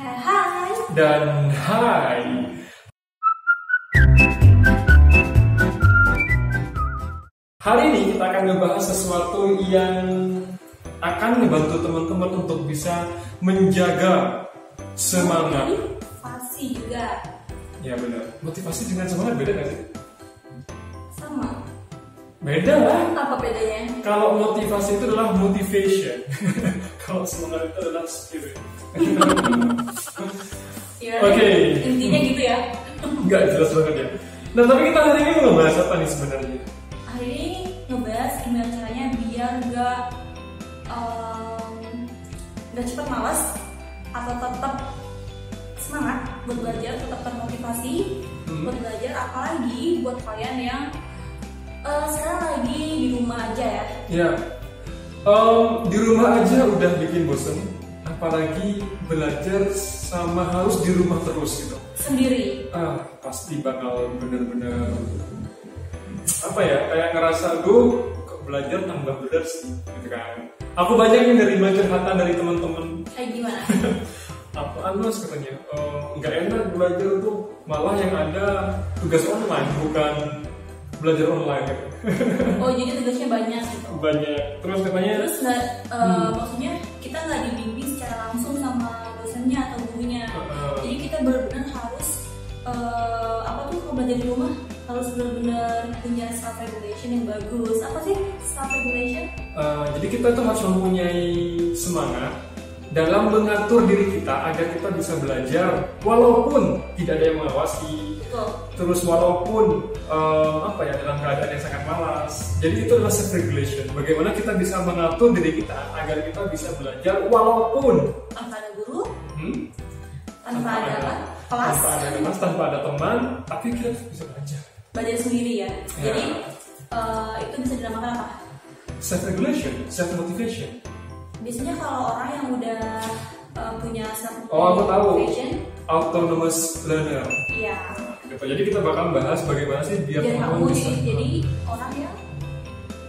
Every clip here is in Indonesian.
Hai, dan hai. Hari ini kita akan ngebahas sesuatu yang akan membantu teman-teman untuk bisa menjaga semangat. Motivasi juga Ya benar. Motivasi dengan semangat beda nggak sih? sama. Beda lah. Apa bedanya? Kalau motivasi itu adalah motivation. Kalau semangat itu adalah spirit. Ya, Oke. Intinya gitu ya. Nggak jelas banget ya. Nah tapi kita hari ini mau ngebahas apa nih sebenarnya? Hari ini ngebahas gimana caranya biar gak em, gak cepat malas atau tetap semangat buat belajar, tetap termotivasi Hmm. buat belajar. Apalagi buat kalian yang eh, sekarang lagi di rumah aja ya. Ya, em, di rumah aja udah bikin bosen, apalagi belajar sama harus di rumah terus gitu. Sendiri. Ah, pasti bakal bener-bener apa ya kayak ngerasa gue belajar tambah bener sih gitu kan. Aku banyak yang nerima curhatan dari teman-teman Kayak gimana? apaan mas katanya "Eh, nggak enak belajar tuh malah yang ada tugas online bukan belajar online gitu. Oh jadi tugasnya banyak gitu. banyak terus katanya Terus nggak, eh, Hmm. maksudnya kita nggak dibimbing secara langsung sama dosennya atau gurunya. eh, Jadi kita benar-benar harus eh, apa tuh kalau belajar di rumah harus benar-benar punya self regulation yang bagus. Apa sih self regulation? eh, jadi kita tuh harus mempunyai semangat dalam mengatur diri kita agar kita bisa belajar walaupun tidak ada yang mengawasi Betul. terus walaupun eh, apa ya dalam keadaan yang sangat malas jadi itu adalah self regulation bagaimana kita bisa mengatur diri kita agar kita bisa belajar walaupun Tanpa ada guru, hmm, tanpa ada apa? Kelas, tanpa ada kelas tanpa ada teman tapi kita bisa belajar belajar sendiri ya. Ya. Jadi eh, itu bisa dinamakan apa? self regulation self motivation Biasanya kalau orang yang udah eh, punya self Oh, aku tahu. motivation, autonomous learner iya. Gitu. jadi kita bakal bahas bagaimana sih biar teman-teman kamu bisa jadi, orang yang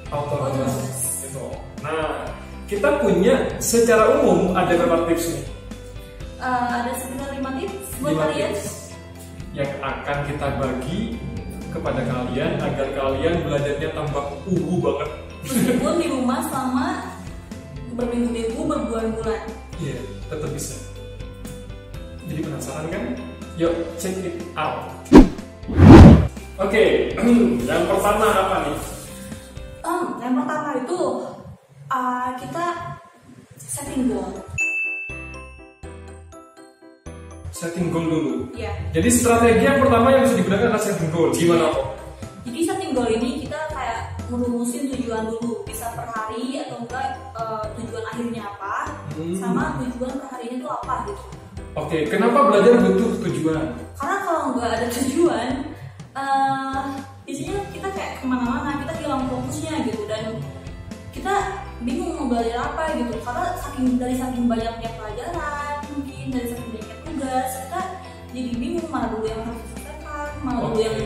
autonomous gitu. Nah, kita punya secara umum ada beberapa tips nih. eh, ada sekitar lima tips buat Lima kalian. tips yang akan kita bagi kepada kalian agar kalian belajarnya tambah uhu banget. Meskipun di rumah selama berminggu-minggu, berbulan-bulan. Iya, tetap bisa. Jadi penasaran kan? Yuk, check it out. Oke, yang pertama apa nih? Em, yang pertama itu uh, kita setting goal. Setting goal dulu. Ya. Jadi strategi yang pertama yang bisa digunakan adalah setting goal. Gimana kok? Jadi setting goal ini kita kayak merumusin tujuan dulu, bisa per hari atau enggak eh, tujuan akhirnya apa, Hmm. sama tujuan per harinya itu apa gitu. Oke, kenapa belajar butuh tujuan? Karena kalau nggak ada tujuan, eh biasanya kita kayak ke mana-mana, kita hilang fokusnya gitu dan kita bingung mau belajar apa gitu. Karena saking dari saking banyaknya pelajaran, mungkin dari saking banyaknya tugas, kita jadi bingung mana dulu yang harus diselesaikan, mana dulu yang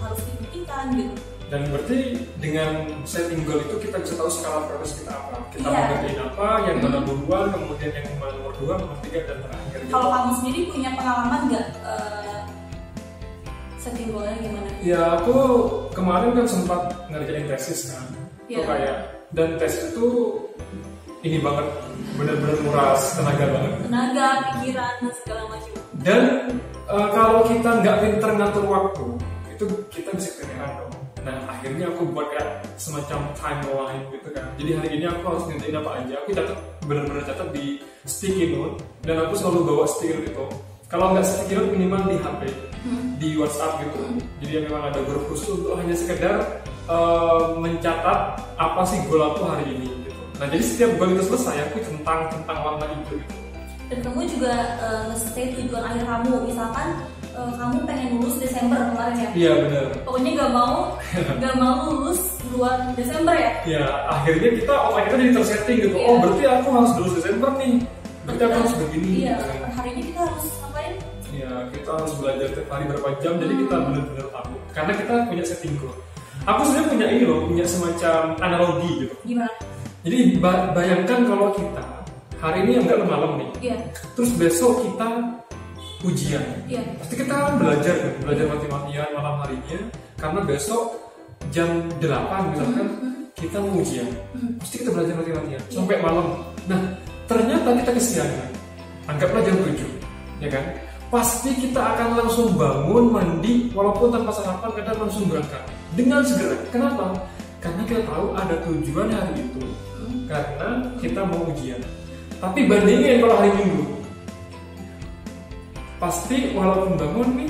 harus dibuktikan gitu. Dan berarti dengan setting goal itu kita bisa tahu skala prioritas kita apa. Kita Iya. mau ngerjain apa, yang mana duluan, kemudian yang mana nomor dua, nomor tiga, dan terakhir. gitu. Kalau kamu sendiri punya pengalaman nggak eh, setting goalnya gimana? Ya aku kemarin kan sempat ngerjain tesis kan. Iya. kayak dan tesis itu ini banget, benar-benar nguras tenaga banget. Tenaga, pikiran, dan segala macam. Dan eh, kalau kita nggak pinter ngatur waktu, itu kita bisa keteteran dong. Nah akhirnya aku buat kayak semacam timeline gitu kan. Jadi hari ini aku harus ngerjain apa aja. Aku catat benar-benar catat di sticky note dan aku selalu bawa sticky note itu. Kalau nggak sticky note minimal di HP, di WhatsApp gitu. Jadi yang memang ada grup khusus untuk hanya sekedar eh, mencatat apa sih goal aku hari ini gitu. Nah jadi setiap goal itu selesai aku tentang tentang warna hijau gitu. Dan kamu juga eh, nge-stay tujuan akhir kamu. Misalkan eh, kamu pengen lulus Desember kemarin ya. Iya benar. Pokoknya nggak mau nggak mau lulus duluan Desember ya. Ya, akhirnya kita otak kita jadi tersetting gitu. Iya. Oh, berarti aku harus lulus Desember nih. Berarti aku harus begini. Iya. gitu kan. Per harinya kita harus ngapain? Ya, kita harus belajar tiap hari berapa jam, jadi kita Hmm. benar-benar tahu. Karena kita punya setting goal. Aku sebenarnya punya ini loh, punya semacam analogi gitu. Gimana? Jadi ba- bayangkan kalau kita hari ini enggak malam nih iya terus besok kita ujian. Iya. Pasti kita kan belajar kan belajar mati-matian malam harinya karena besok jam 8 misalkan kita mau ujian. Hmm. pasti kita belajar mati-matian sampai malam. Nah ternyata kita kesiangan. Anggaplah jam 7 ya kan? Pasti kita akan langsung bangun mandi walaupun tanpa sarapan kadang langsung berangkat. Dengan segera. Kenapa? Karena kita tahu ada tujuan hari itu. Hmm. karena kita mau ujian. Tapi bandingin kalau hari minggu pasti walaupun bangun nih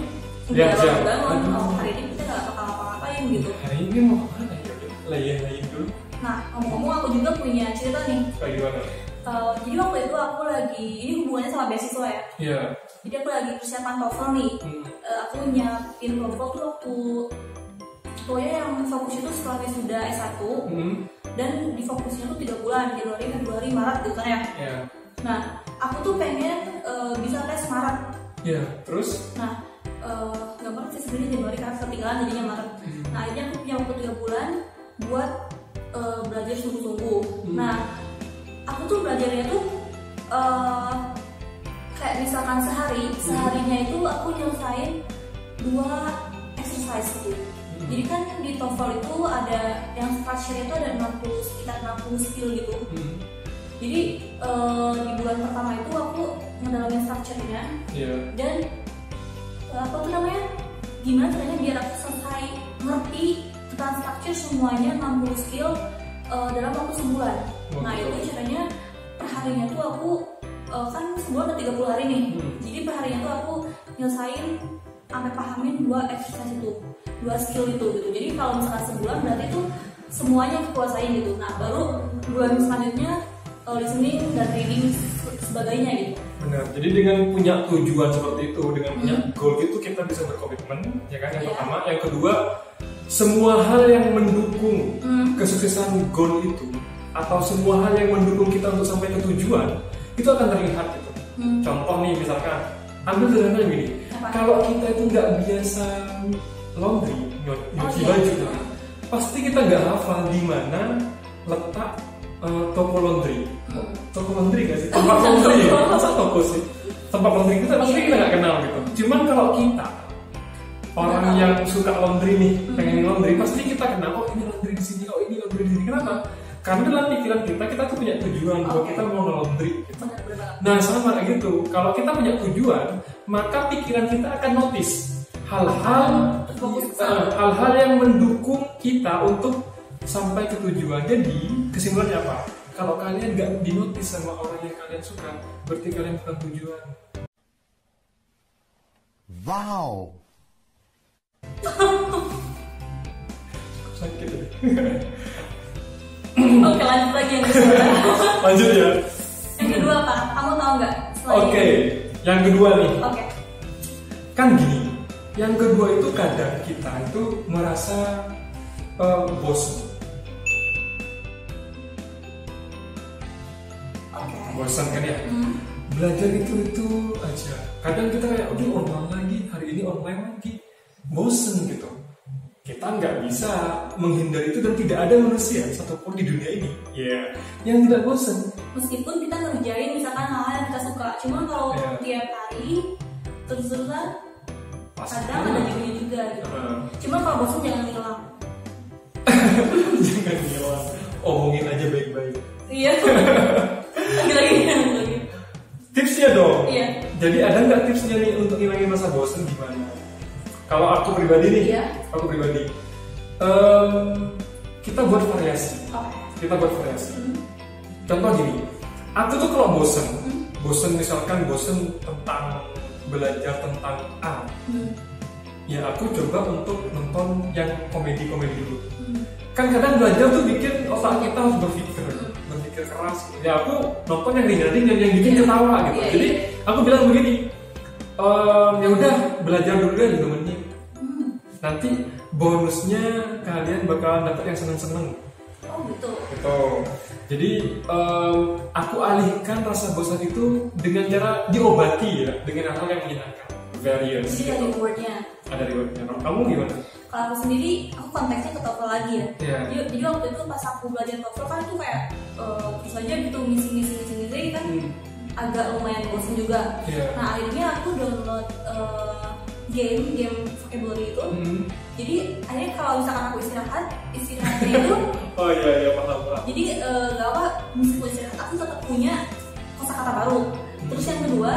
lihat jam. bangun oh, hari ini kita nggak bakal ngapa-ngapain gitu. hari ini mau ke mana ya? Layan-layan dulu. Nah ngomong-ngomong aku juga punya cerita nih. Kayak gimana? Eh, jadi waktu itu aku lagi ini hubungannya sama beasiswa ya? Ya jadi aku lagi persiapan TOEFL nih. Hmm. Eh, aku nyiapin TOEFL tuh waktu pokoknya yang fokus itu setelah wisuda S1 Hmm. dan di fokusnya tuh tiga bulan Januari Februari Maret gitu kan ya? Ya nah aku tuh pengen eh, bisa tes Maret ya terus? Nah eh, nggak Maret sih sebenarnya Januari karena ketinggalan jadinya Maret nah akhirnya aku punya waktu tiga bulan buat eh, belajar sungguh-sungguh. Hmm. nah aku tuh belajarnya tuh eh, kayak misalkan sehari seharinya itu aku nyelesain dua exercise gitu. Hmm. jadi kan di TOEFL itu ada yang structure itu ada 60 sekitar 60 skill gitu. Hmm. jadi eh, di bulan pertama itu aku structure-nya ya dan eh, apa tuh namanya? Gimana caranya biar aku selesai ngerti tentang structure semuanya 60 skill eh, dalam waktu sebulan? Oh, nah itu caranya perharinya tuh aku eh, kan sebulan ada 30 hari nih. Hmm. jadi perharinya tuh aku nyelesain sampai pahamin dua exercise itu dua skill itu gitu. Jadi kalau misalkan sebulan berarti itu semuanya aku kuasain gitu. Nah baru bulan selanjutnya eh, listening dan reading se- sebagainya gitu benar jadi dengan punya tujuan seperti itu dengan punya goal itu kita bisa berkomitmen ya kan yang Iya. pertama yang kedua semua hal yang mendukung Hmm. kesuksesan goal itu atau semua hal yang mendukung kita untuk sampai ke tujuan itu akan terlihat gitu Hmm. contoh nih misalkan ambil sederhana gini Apa? kalau kita itu nggak biasa laundry nyuci Oh, nyuci iya. baju tuh, pasti kita nggak hafal di mana letak eh, toko laundry. Hmm. toko laundry gak sih? Tempat laundry. Ya masa toko sih? Tempat laundry kita pasti Iya. kita nggak kenal gitu. Cuman kalau kita orang yang suka laundry nih Hmm. pengen laundry pasti kita kenal oh ini laundry di sini oh ini laundry di sini. Kenapa? Karena dalam pikiran kita kita tuh punya tujuan bahwa Oke. kita mau laundry gitu. Nah sama kayak gitu, kalau kita punya tujuan, maka pikiran kita akan notice hal-hal eh, hal-hal yang mendukung kita untuk sampai ke tujuan. Jadi kesimpulannya apa? Kalau kalian nggak dinotis sama orang yang kalian suka, berarti kalian bukan tujuan. Wow. Sakit ya. oke lanjut lagi yang kedua Lanjut ya. yang kedua apa kamu tahu nggak Oke, ini? yang kedua nih, oke kan gini. Yang kedua itu kadang kita itu merasa eh, bosan. Bosan kan ya? Hmm. belajar itu itu aja. Kadang kita kayak udah online lagi hari ini online lagi. Bosen gitu. Kita nggak bisa menghindari itu dan tidak ada manusia satupun di dunia ini. Ya yang tidak bosan meskipun kita ngerjain misalkan hal yang kita suka cuma kalau Iya. tiap hari terus-terusan kadang ada jenuhnya juga gitu. Cuma kalau bosan jangan hilang jangan ngilang. Omongin aja baik-baik. Iya jadi ada nggak tipsnya nih untuk ngilangin rasa bosan gimana kalau aku pribadi nih Iya. aku pribadi em, kita buat variasi oke kita buat variasi Hmm. contoh gini aku tuh kalau bosen Hmm. bosen misalkan bosen tentang belajar tentang A Hmm. ya aku coba untuk nonton yang komedi-komedi dulu Hmm. kan kadang belajar tuh bikin otak kita harus berpikir berpikir keras. Ya aku nonton yang ringan-ringan yang bikin ketawa gitu. Iya, jadi iya. aku bilang begini "Em, ya udah belajar dulu deh lima menit. Hmm. nanti bonusnya kalian bakalan dapet yang seneng-seneng. Oh gitu. Gitu. Jadi em, aku alihkan rasa bosan itu dengan cara diobati ya dengan hal yang menyenangkan. Various jadi ada rewardnya. Ada rewardnya. Kamu gimana kalau aku sendiri aku konteksnya ke TOEFL lagi ya Iya. jadi, jadi waktu itu pas aku belajar TOEFL kan itu kayak eh, terus aja gitu ngisi ngisi kan Hmm. agak lumayan bosan juga Iya. nah akhirnya aku download eh, game game vocabulary itu Hmm. jadi akhirnya kalau misalkan aku istirahat istirahatnya itu Oh iya iya paham paham. jadi eh, nggak apa meskipun istirahat aku tetap punya kosakata baru terus yang kedua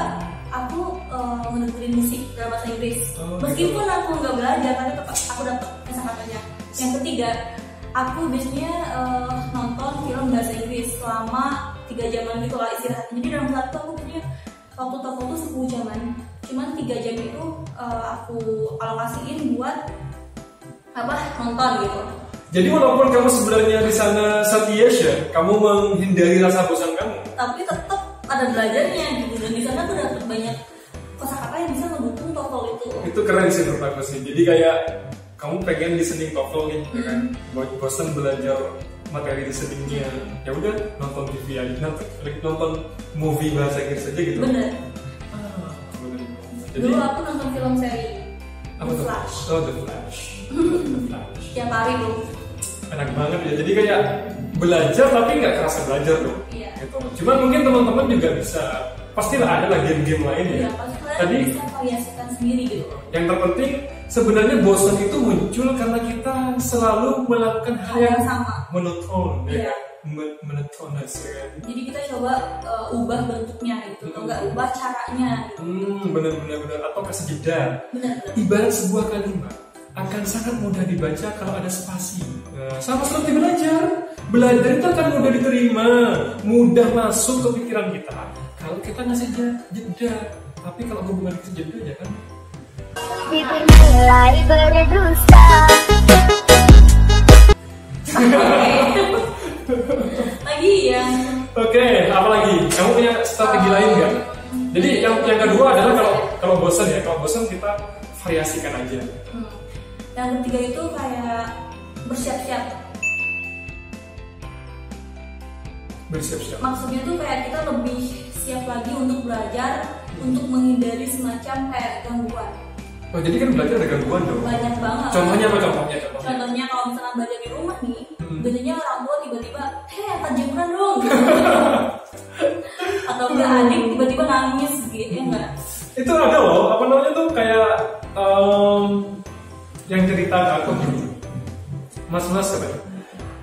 aku eh, ngedengerin musik dalam bahasa Inggris. Oh, meskipun aku nggak belajar tapi tetap aku dapat kosakatanya yang ketiga aku biasanya eh, nonton film bahasa Inggris selama tiga jaman gitu lah istirahat jadi dalam satu aku punya waktu TOEFL tuh 10 jaman. Cuman tiga jam itu eh, aku alokasiin buat apa nonton gitu. Jadi walaupun kamu sebenarnya di sana setia ya, kamu menghindari rasa bosan kamu. tapi tetap ada belajarnya itu Itu keren sih menurut aku sih. Jadi kayak kamu pengen listening TOEFL nih, ya kan? Buat bosan belajar materi listeningnya. Ya udah nonton TV aja, nonton, nonton movie bahasa Inggris aja gitu. bener Ah, bener. Jadi dulu aku nonton film seri apa The tuh? Flash Oh The Flash. The Flash. tiap hari tuh Enak banget ya. Jadi kayak belajar tapi nggak kerasa belajar dong. iya Gitu. Cuma mungkin teman-teman juga bisa pastilah ada lah game-game lain ya. pasti kalian Tadi bisa variasikan sendiri gitu yang terpenting sebenarnya bosan itu muncul karena kita selalu melakukan hal yang sama monoton ya? Men- monotonous ya kan? jadi kita coba uh, ubah bentuknya gitu atau enggak ubah caranya gitu Hmm, benar-benar benar atau kasih jeda. Ibarat sebuah kalimat akan sangat mudah dibaca kalau ada spasi. Nah, sama seperti belajar. Belajar itu akan mudah diterima, mudah masuk ke pikiran kita. Kalau kita ngasih je- jeda, tapi kalau hubungan kita jeda ya kan? Lagi yang Oke, apa lagi? Kamu punya strategi lain nggak? Jadi yang yang kedua adalah kalau kalau bosan ya, kalau bosan kita variasikan aja. hmm, yang ketiga itu kayak bersiap-siap Bersiap-siap. maksudnya tuh kayak kita lebih siap lagi untuk belajar untuk menghindari semacam kayak gangguan Oh, jadi kan belajar ada gangguan dong. banyak banget Contohnya apa contohnya? Contohnya. contohnya kalau misalnya belajar di rumah nih Hmm. biasanya orang tua tiba-tiba heh angkat jemuran dong atau enggak adik tiba-tiba nangis gitu ya enggak Itu ada loh, apa namanya tuh kayak em, yang cerita ke aku gini. Mas-mas katanya,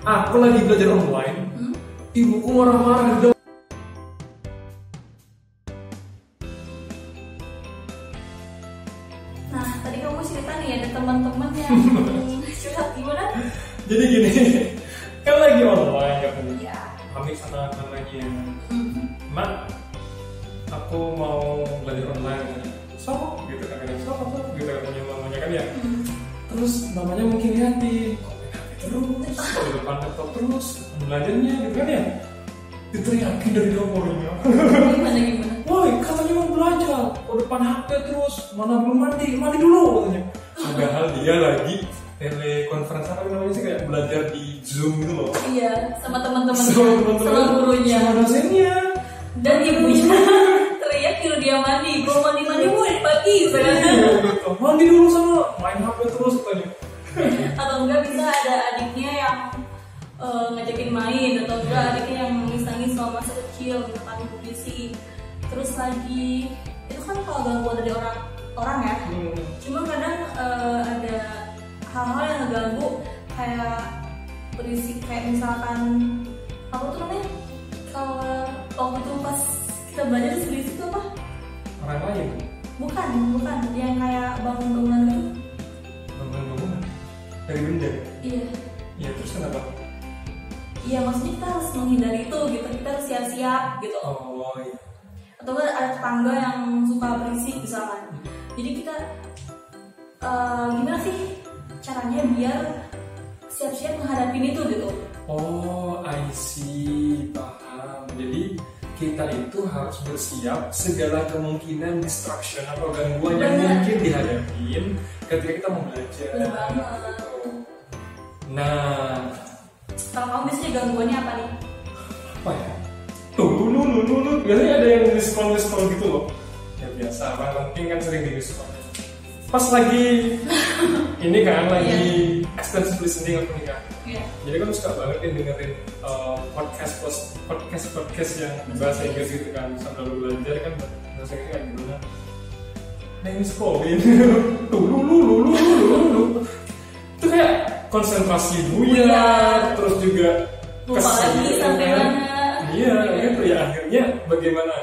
aku lagi belajar online, Hmm? Ibuku marah-marah di nah tadi kamu cerita nih ada teman-teman yang curhat gimana Jadi gini, kan lagi online ya Kami sama namanya Hmm. Mak, aku mau belajar online. So, gitu kan. So, so, gitu katanya mamanya kan ya. Hmm. Terus mamanya mungkin main HP terus, di depan laptop terus, belajarnya gitu kan ya. Diteriakin dari dapurnya. gimana gimana Woi, katanya mau belajar, kok depan HP terus, mana belum mandi, mandi dulu katanya. Padahal dia lagi telekonferensi apa namanya sih kayak belajar di Zoom gitu loh. iya sama teman-temannya Sama teman-teman, sama gurunya sama dosennya. dan ibunya teriak nyuruh dia mandi belum mandi mandi mau pagi kan Gitu. Mandi dulu sama main HP terus katanya. atau enggak bisa ada adiknya yang eh, ngajakin main atau enggak adiknya yang nangis-nangis selama masa kecil misalkan bisi terus lagi itu kan kalau gangguan dari orang orang ya. Hmm. cuma kadang eh, ada hal-hal yang ngeganggu kayak berisi kayak misalkan apa tuh namanya? Kalau waktu itu pas kita belajar terus berisi itu apa? Orang lain, bukan bukan. Yang kayak bangun-bangunan itu bangunan-bangunan dari benda. iya Iya terus kenapa? Iya maksudnya kita harus menghindari itu gitu kita harus siap-siap gitu Oh iya. atau ada tetangga yang suka berisik misalkan jadi kita eh, gimana sih caranya biar siap-siap menghadapi itu gitu Oh, I see, paham. Jadi kita itu harus bersiap segala kemungkinan distraction atau gangguan yang mungkin dihadapin ketika kita mau belajar. Benar banget. Nah, kalau kamu biasanya gangguannya apa nih apa ya? Tuh, lu, lu, lu, lu. Biasanya ada yang di scroll scroll gitu loh. Ya biasa, bang. Mungkin kan sering di scroll. pas lagi ini kan lagi extensive listening aku nih kan Iya. jadi kan suka banget nih dengerin uh, podcast podcast podcast yang bahasa Inggris gitu kan sambil lu belajar kan bahasa Inggris kayak gimana nangis Colin lulu lulu lulu lulu itu kayak konsentrasi buyar terus juga Lupa lagi kesedihan. sampai mana. iya gitu ya akhirnya bagaimana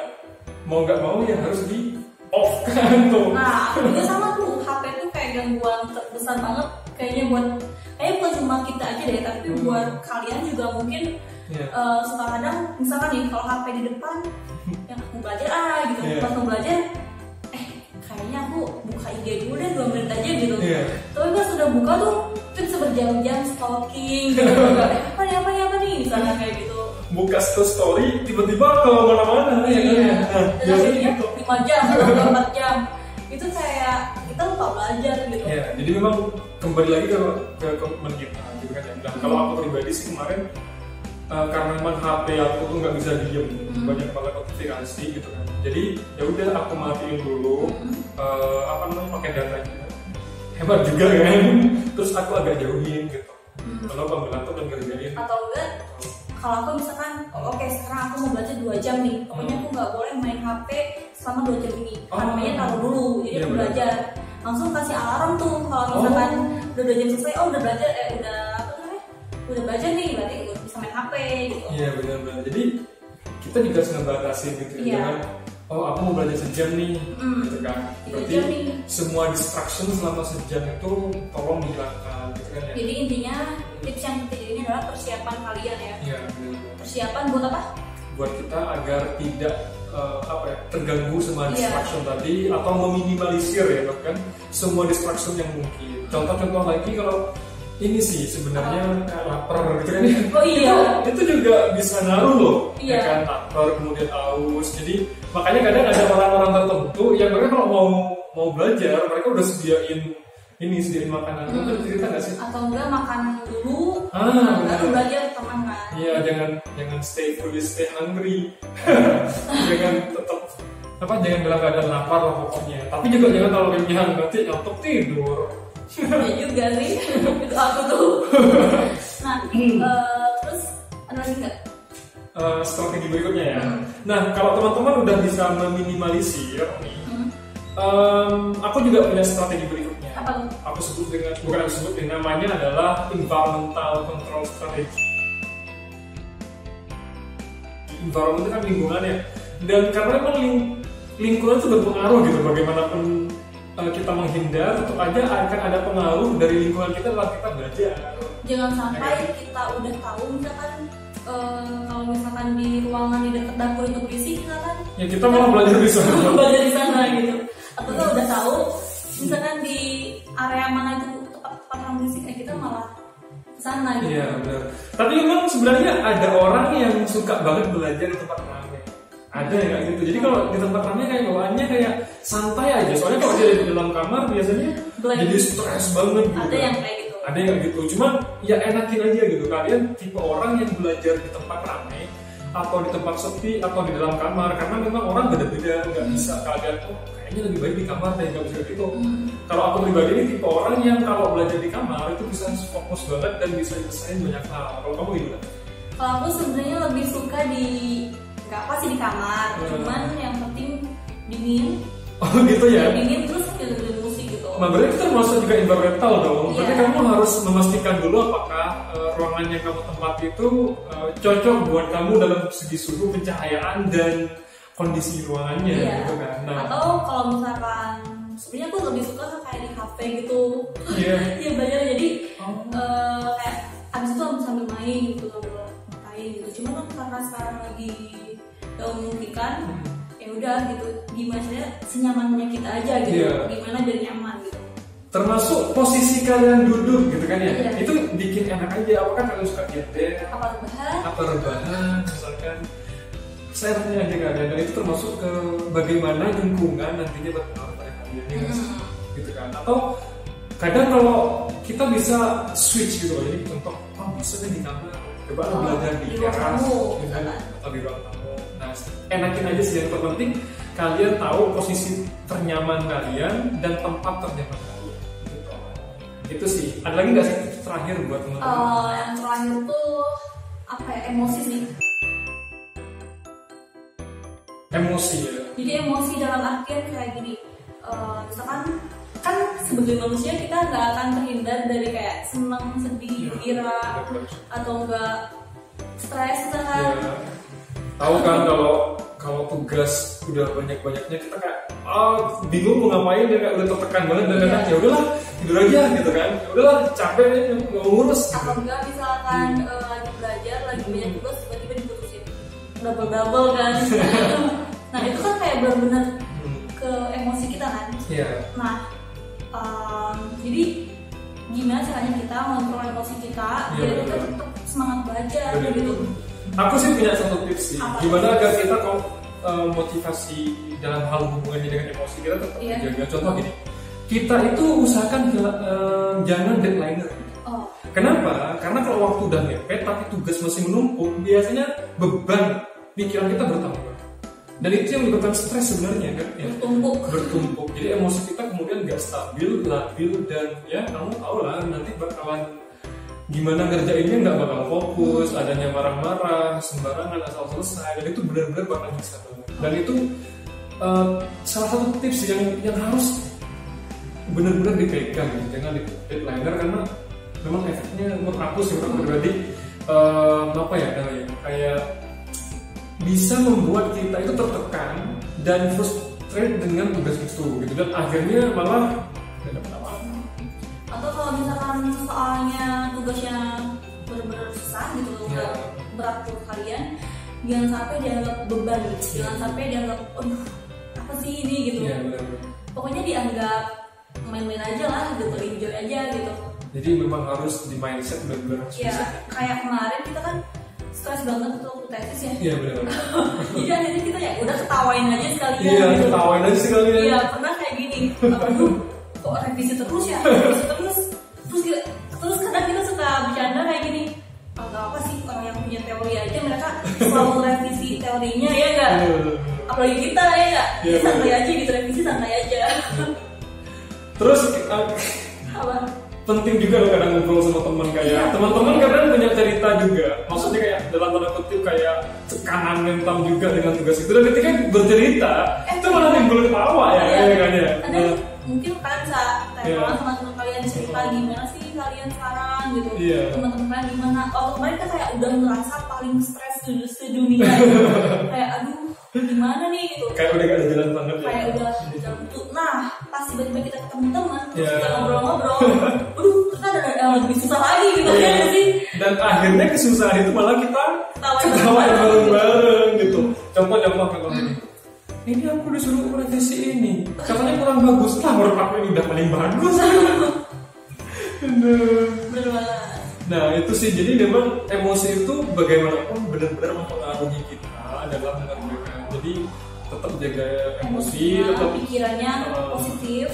mau nggak mau ya harus di off kan tuh Nah, aku juga sama tuh HP tuh kayak gangguan terbesar banget kayaknya buat kayaknya bukan cuma kita aja deh, tapi Hmm. buat kalian juga mungkin Iya. eh, suka kadang misalkan nih kalau HP di depan yang aku belajar ah gitu Iya. pas mau belajar eh kayaknya aku buka IG dulu deh dua menit aja gitu Iya. tapi pas sudah buka tuh berjam-jam stalking gitu apa nih apa nih apa nih misalnya kayak gitu buka story tiba-tiba ke mana-mana ya kan Iya. ya nah, Dan akhirnya gitu 5 jam 4 jam itu kayak kita lupa belajar gitu Ya, jadi memang kembali lagi ke ke komitmen kita gitu kan ya. Dan kalau aku pribadi sih kemarin eh, karena memang HP aku tuh nggak bisa diem, Hmm. banyak banget notifikasi gitu kan. Jadi ya udah aku matiin dulu Hmm. eh, apa namanya pakai data gitu. Hebat juga kan. Terus aku agak jauhin gitu. Hmm. Kalau panggilan tuh dan kerjain. atau enggak kalau aku misalkan oh, oke sekarang aku mau belajar dua jam nih pokoknya aku nggak boleh main HP selama dua jam ini Oh. HP-nya taruh dulu jadi aku benar. belajar langsung kasih alarm tuh kalau misalkan udah dua jam selesai oh udah belajar eh udah apa namanya udah belajar nih berarti bisa main HP gitu Iya benar-benar. Jadi kita juga harus ngebatasi gitu Iya. jangan oh aku mau belajar sejam nih Hmm. gitu kan. Berarti nih. semua distraction selama sejam itu tolong dihilangkan gitu kan ya. jadi intinya tips yang ketiga ini adalah persiapan kalian ya Iya benar-benar. persiapan buat apa Buat kita agar tidak eh, apa ya terganggu sama Iya. distraction tadi atau meminimalisir ya bahkan semua distraction yang mungkin. Contoh-contoh lagi kalau ini sih sebenarnya kayak lapar gitu kan ya. Oh iya. Itu, itu juga bisa ngaruh loh. Iya. Ya kan lapar kemudian aus. Jadi makanya kadang ada orang-orang tertentu yang mereka kalau mau mau belajar mereka udah sediain ini sediain makanan. Hmm. Itu cerita nggak sih? atau enggak makan dulu Ah, nah, baru belajar teman kan Iya, jangan jangan stay fully stay hungry. jangan tetap apa jangan bilang keadaan lapar lah pokoknya. Tapi juga jangan terlalu kenyang nanti ngantuk tidur. Ya juga sih itu aku tuh nah eh, terus ada lagi nggak Eh, strategi berikutnya ya. Hmm. Nah, kalau teman-teman udah bisa meminimalisir nih, Hmm. em, aku juga punya strategi berikutnya. apa tuh Aku sebut dengan bukan aku sebut dengan namanya adalah environmental control strategy. Environment itu kan lingkungan ya. Dan karena memang ling- lingkungan itu berpengaruh gitu bagaimanapun eh, kita menghindar tetap aja akan ada pengaruh dari lingkungan kita setelah kita belajar. jangan sampai kita udah tahu misalkan eh, kalau misalkan di ruangan di dekat dapur itu berisik misalkan Ya kita malah belajar di sana. belajar di sana gitu atau kita udah tahu misalkan di area mana itu tempat tempat orang berisik eh kita malah sana gitu Iya benar. Tapi memang sebenarnya ada orang yang suka banget belajar di tempat. Ada kayak gitu. Jadi kalau di tempat ramai kayak bawaannya kayak santai aja. Soalnya kalau dia di dalam kamar biasanya Blank. jadi stres banget gitu. ada kan. yang kayak gitu Ada yang kayak gitu. Cuman ya enakin aja gitu. Kalian tipe orang yang belajar di tempat ramai atau di tempat sepi atau di dalam kamar karena memang orang beda-beda nggak bisa kalian oh kayaknya lebih baik di kamar deh nggak bisa gitu Hmm. kalau aku pribadi ini tipe orang yang kalau belajar di kamar itu bisa fokus banget dan bisa nyelesain banyak hal. Kalau kamu gimana? kalau aku sebenarnya lebih suka di nggak apa sih di kamar Hmm. cuman yang penting dingin Oh gitu ya. dingin terus dengerin musik gitu Nah berarti itu termasuk juga environmental dong. Berarti Iya. kamu harus memastikan dulu apakah eh, ruangan yang kamu tempati itu eh, cocok buat kamu dalam segi suhu pencahayaan dan kondisi ruangannya Iya. gitu kan. Nah, atau kalau misalkan sebenarnya aku lebih suka kayak di kafe gitu iya. Iya belajar jadi Oh. eh, kayak abis itu sambil sambil main gitu sambil ngapain gitu cuma kan karena sekarang lagi gak memungkinkan ya udah gitu gimana senyamannya kita aja gitu Iya. gimana biar nyaman gitu Termasuk posisi kalian duduk gitu kan ya. Iya. Itu bikin enak aja. Apakah kalian suka gender? apa rebahan apa rebahan misalkan saya tanya aja kalian dan itu termasuk ke bagaimana lingkungan nantinya berpengaruh pada kalian ya? Hmm. gitu kan atau kadang kalau kita bisa switch gitu loh jadi contoh oh bisa di kamar coba Oh, belajar di di tamu, gitu kan, atau di ruang tamu enakin aja sih yang terpenting kalian tahu posisi ternyaman kalian dan tempat ternyaman kalian. Gitu. Itu sih. Ada lagi nggak sih tips terakhir buat teman-teman? Eh, yang terakhir tuh apa ya emosi sih Emosi ya. jadi emosi dalam artian kayak gini eh, misalkan kan sebagai manusia kita nggak akan terhindar dari kayak senang sedih Iya. ira Betul. atau enggak stres gitu Ya. Tahu kan kalau kalau tugas udah banyak-banyaknya kita kayak ah bingung mau ngapain ya kayak udah tertekan banget dan Iya. kadang ya udahlah tidur aja gitu kan. Ya udahlah capek nih nggak mau ngurus. Atau enggak misalkan eh, lagi belajar lagi banyak tugas tiba-tiba diputusin double double kan nah itu kan kayak benar-benar Hmm. ke emosi kita kan Iya. nah jadi gimana caranya kita mengontrol emosi kita Iya, biar kita benar. tetap semangat belajar gitu Aku sih punya satu tips sih. Apa? Gimana agar kita kok eh, motivasi dalam hal hubungannya dengan emosi kita tetap Iya. terjaga. Contoh gini, kita itu usahakan eh, jangan deadliner. oh Kenapa? Karena kalau waktu udah mepet tapi tugas masih menumpuk, biasanya beban pikiran kita bertambah. Dan itu yang menyebabkan stres sebenarnya kan. Ya. bertumpuk Bertumpuk. Jadi emosi kita kemudian nggak stabil, labil dan ya kamu tahu lah nanti bakalan gimana ngerjainnya nggak bakal fokus, adanya marah-marah, sembarangan asal selesai dan itu benar-benar bakal bisa banget. Dan itu eh, salah satu tips yang yang harus benar-benar dipegang gitu. jangan di deadliner karena memang efeknya menurut aku sih aku pribadi eh, apa ya namanya kayak bisa membuat kita itu tertekan dan frustrate dengan tugas itu gitu dan akhirnya malah kalau misalkan soalnya tugasnya benar-benar susah gitu Iya. nggak berat untuk kalian jangan sampai dianggap beban gitu jangan sampai dianggap aduh apa sih ini gitu Iya benar-benar. pokoknya dianggap main-main aja lah gitu enjoy aja gitu Jadi memang harus di mindset benar-benar harus ya kayak kemarin kita kan stres banget untuk tesis ya Iya benar. jadi akhirnya kita ya udah ketawain aja sekalian Iya gitu ketawain aja sekalian. Iya pernah kayak gini. Aduh, kok revisi terus ya? Revisi. Terus selalu revisi teorinya ya enggak? Iya. Apalagi kita ya enggak? Iya, santai aja gitu revisi santai aja. Terus eh, Apa? penting juga loh kadang ngobrol sama teman kayak Iya. teman-teman kadang punya cerita juga maksudnya kayak dalam tanda kutip kayak tekanan mental juga dengan tugas itu dan ketika bercerita Eh, itu malah timbul ketawa ya Iya. ya kan ya Kadang Nah, mungkin kalian bisa Iya. telepon sama teman kalian cerita gimana sih kalian sekarang gitu. Iya. Teman-teman kalian gimana? Oh kemarin kan kayak udah ngerasa paling stres di sedunia. kayak aduh gimana nih? Gitu. kayak udah gak ada jalan banget ya? Kayak udah dalam itu nah pas tiba-tiba kita ketemu teman terus Iya. kita ngobrol-ngobrol aduh ternyata ada yang lebih susah lagi gitu Iya. ya nggak sih. Dan akhirnya kesusahan itu malah kita ketawain bareng-bareng. gitu. Contoh contoh contoh ini. Ini aku disuruh revisi ini. Katanya kurang bagus lah menurut aku ini udah paling bagus. Banget. Nah itu sih. Jadi memang emosi itu bagaimanapun benar-benar mempengaruhi kita dalam mengerjakan. Jadi tetap jaga emosi, emosinya tetap pikirannya Uh, positif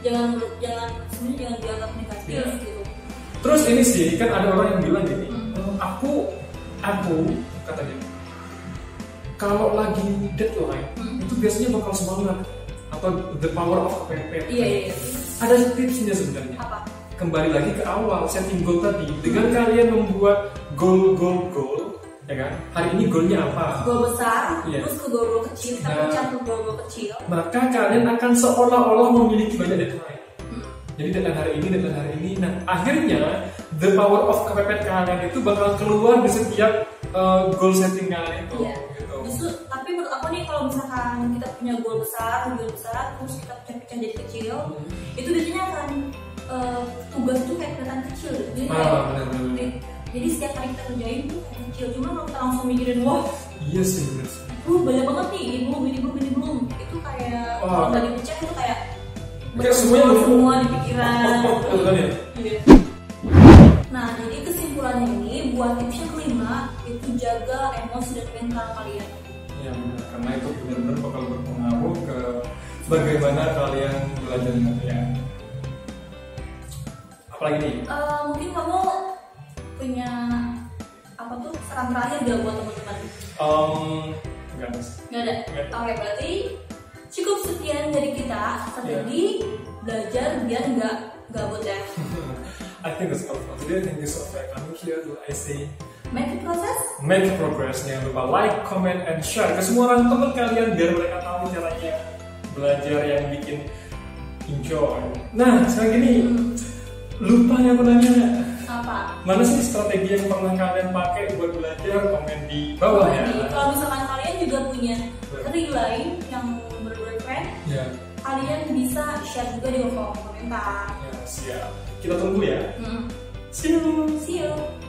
jangan jangan sebenarnya jangan dianggap negatif Iya. gitu Terus ini sih kan ada orang yang bilang gini, Hmm. aku aku katanya kalau lagi deadline Hmm. itu biasanya bakal semangat atau the power of kepepet. iya iya iya. Ada tipsnya sebenarnya. apa kembali lagi ke awal setting goal tadi dengan kalian membuat goal goal goal ya kan hari ini goalnya apa gol besar Iya. terus ke gol kecil kita Nah. ke gol kecil maka kalian akan seolah-olah memiliki banyak deadline Hmm. jadi deadline hari ini deadline hari ini nah akhirnya the power of kepepet kalian itu bakal keluar di setiap uh, goal setting kalian itu Iya. gitu. Justru, tapi menurut aku nih kalau misalkan kita punya goal besar, goal besar, terus kita pecah-pecah jadi kecil, Hmm. itu biasanya akan eh, tugas itu kayak kelihatan kecil. Jadi, Ah, kayak- benar-benar. jadi- jadi setiap kali kita kerjain tuh kecil. Cuma kalau kita langsung mikirin, wah, iya sih benar sih lu banyak banget nih, ini belum, ini belum, ini belum. Itu kayak Wah. kalau nggak dipecah itu kayak Kayak semuanya semua, numpuk. semua di pikiran. Betul kan ya Iya. Nah, jadi kesimpulannya ini buat tips yang kelima itu jaga emosi dan mental kalian. ya benar karena itu benar-benar bakal berpengaruh ke bagaimana kalian belajar ya apalagi nih Eh, mungkin kamu punya apa tuh saran terakhir gak buat teman-teman? um, enggak Mas. Gak ada. Nggak ada. Oke berarti cukup sekian dari kita Yeah. tadi belajar biar nggak gabut ya I think that's all for today. Thank you so much coming here. I say make the process make progress. Jangan lupa like, comment, and share ke semua orang teman kalian biar mereka tahu caranya belajar yang bikin enjoy. Nah, sekarang gini, lupa yang aku nanya. Apa Mana sih strategi yang pernah kalian pakai buat belajar? Komen di bawah ya. Kalau misalkan kalian juga punya trik lain yang berbeda keren Ya, kalian bisa share juga di kolom komentar ya siap. Kita tunggu ya. Hmm. See you. see you